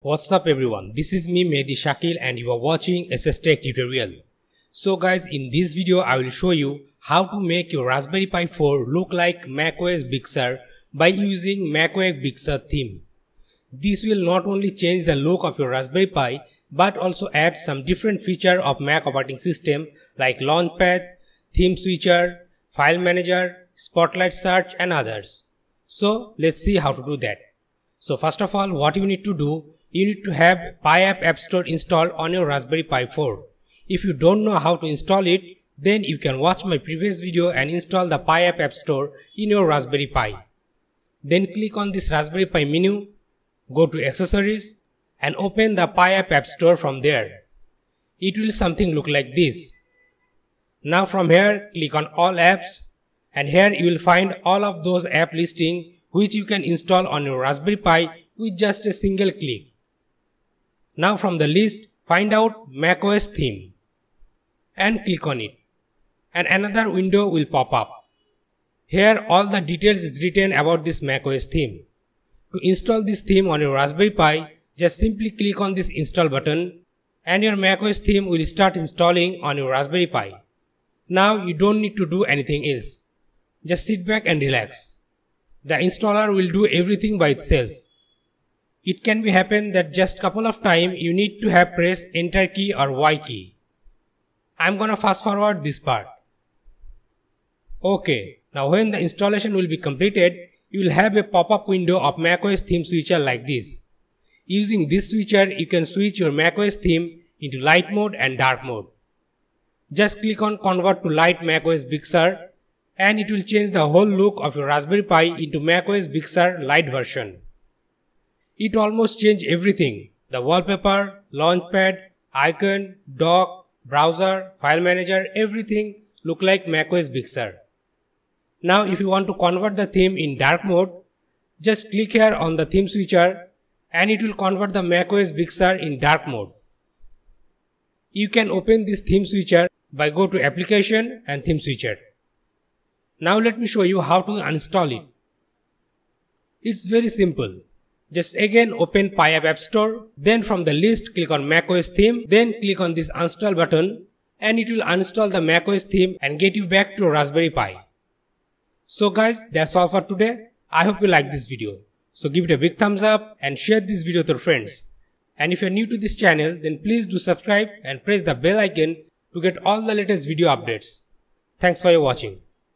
What's up everyone, this is me Mehedi Shakeel and you are watching SSTec tutorial. So guys, in this video I will show you how to make your Raspberry Pi 4 look like macOS Big Sur by using macOS Big Sur theme. This will not only change the look of your Raspberry Pi but also add some different feature of Mac operating system like Launchpad, Theme Switcher, File Manager, Spotlight Search and others. So let's see how to do that. So first of all what you need to do you need to have PiApp App Store installed on your Raspberry Pi 4. If you don't know how to install it, then you can watch my previous video and install the PiApp App Store in your Raspberry Pi. Then click on this Raspberry Pi menu, go to Accessories and open the PiApp App Store from there. It will something look like this. Now from here click on All Apps and here you will find all of those app listing which you can install on your Raspberry Pi with just a single click. Now from the list, find out macOS theme and click on it and another window will pop up. Here all the details is written about this macOS theme. To install this theme on your Raspberry Pi, just simply click on this install button and your macOS theme will start installing on your Raspberry Pi. Now you don't need to do anything else. Just sit back and relax. The installer will do everything by itself. It can be happen that just couple of time you need to have press enter key or Y key. I'm gonna fast forward this part. Okay, now when the installation will be completed, you will have a pop-up window of macOS theme switcher like this. Using this switcher, you can switch your macOS theme into light mode and dark mode. Just click on convert to light macOS Big Sur and it will change the whole look of your Raspberry Pi into macOS Big Sur light version. It almost changed everything. The wallpaper, launchpad, icon, dock, browser, file manager, everything look like macOS Big Sur. Now if you want to convert the theme in dark mode, just click here on the theme switcher and it will convert the macOS Big Sur in dark mode. You can open this theme switcher by go to application and theme switcher. Now let me show you how to uninstall it. It's very simple. Just again open PiApp App Store, then from the list click on macOS theme, then click on this uninstall button and it will uninstall the macOS theme and get you back to Raspberry Pi. So guys, that's all for today. I hope you like this video. So give it a big thumbs up and share this video to your friends. And if you're new to this channel, then please do subscribe and press the bell icon to get all the latest video updates. Thanks for your watching.